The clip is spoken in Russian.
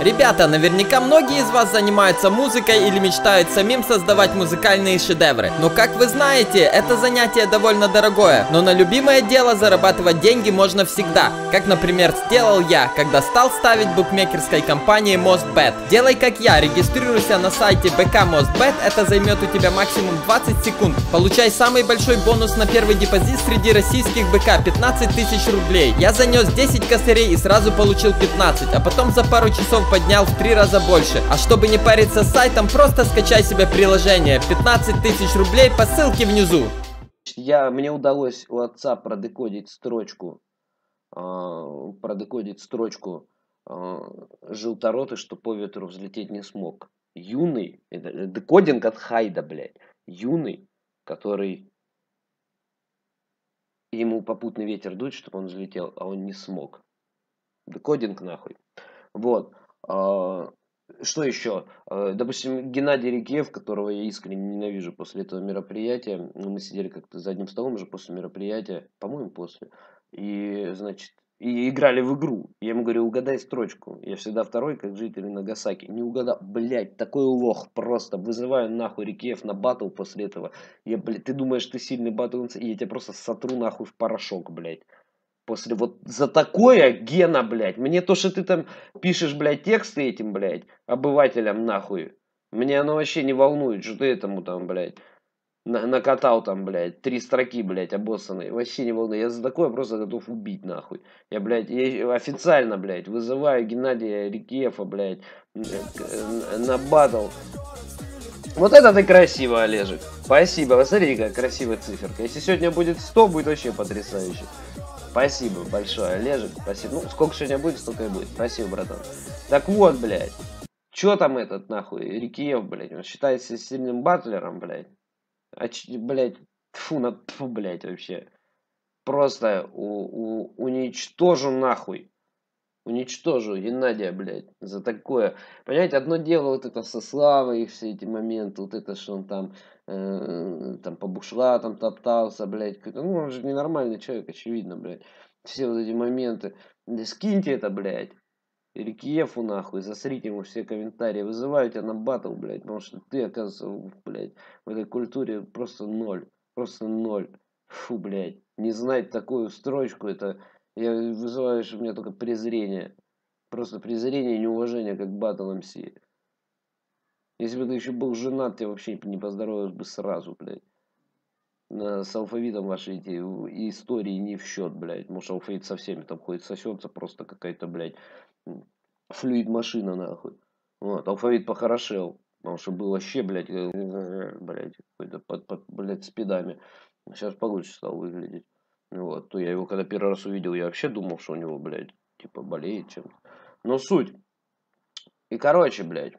Ребята, наверняка многие из вас занимаются музыкой или мечтают самим создавать музыкальные шедевры. Но как вы знаете, это занятие довольно дорогое. Но на любимое дело зарабатывать деньги можно всегда. Как, например, сделал я, когда стал ставить букмекерской компании MostBet. Делай как я, регистрируйся на сайте BK MostBet, это займет у тебя максимум 20 секунд. Получай самый большой бонус на первый депозит среди российских БК 15 тысяч рублей. Я занес 10 косарей и сразу получил 15, а потом за пару часов поднял в 3 раза больше. А чтобы не париться с сайтом, просто скачай себе приложение. 15 тысяч рублей по ссылке внизу. Я, мне удалось у отца продекодить строчку, э, продекодить строчку э, желторотый, что по ветру взлететь не смог. Юный, это декодинг от Хайда, блядь. Юный, который ему попутный ветер дует, чтобы он взлетел, а он не смог. Декодинг нахуй. Вот. А, что еще? А, допустим, Геннадий Рикеев, которого я искренне ненавижу после этого мероприятия. Мы сидели как-то за одним столом уже после мероприятия. По-моему, после. И, значит, и играли в игру. Я ему говорю, угадай строчку. Я всегда второй, как житель Нагасаки. Не угадал. Блять, такой лох просто. Вызываю нахуй Рикеев на батл после этого. Я, блядь, ты думаешь, ты сильный батл, и я тебя просто сотру нахуй в порошок, блядь. После вот за такое Гена, блядь. Мне то, что ты там пишешь, блядь, тексты этим, блядь, обывателям нахуй. Мне оно вообще не волнует, что ты этому там, блядь, на накатал там, блядь, три строки, блядь, обоссанные. Вообще не волнует. Я за такое просто готов убить, нахуй. Я, блядь, я официально, блядь, вызываю Геннадия Рикеева, блядь, на батл. Вот это ты красиво, Олежек. Спасибо. Вы смотрите, какая красивая циферка. Если сегодня будет 100, будет вообще потрясающе. Спасибо большое, Олежек. Спасибо. Ну, сколько сегодня будет, столько и будет. Спасибо, братан. Так вот, блядь. Чё там этот, нахуй, Рикиев, блядь? Он считается сильным батлером, блядь. А, блядь, фу, на фу, блядь, вообще. Просто у, у, уничтожу нахуй. Уничтожу Геннадия, блядь, за такое. Понимаете, одно дело вот это со Славой, все эти моменты, вот это, что он там э, там по бушлатам топтался, блядь. Ну, он же ненормальный человек, очевидно, блядь. Все вот эти моменты. Да скиньте это, блядь. Или Киеву нахуй, засрите ему все комментарии, вызываю тебя на батл, блядь, потому что ты, оказывается, блядь, в этой культуре просто ноль, просто ноль. Фу, блядь, не знать такую строчку, это, я вызываю, у меня только презрение. Просто презрение и неуважение как батл МС. Если бы ты еще был женат, я вообще не поздоровался бы сразу, блядь. С алфавитом ваши эти истории не в счет, блядь. Может, алфавит со всеми там ходит, сосется просто какая-то, блядь, флюид машина, нахуй. Вот, алфавит похорошел. Потому что был вообще, блядь, э, блядь, какой-то под, под, блядь, спидами. Сейчас получше стал выглядеть. Вот, то я его когда первый раз увидел, я вообще думал, что у него, блядь, типа болеет чем-то. Но суть. И короче, блядь.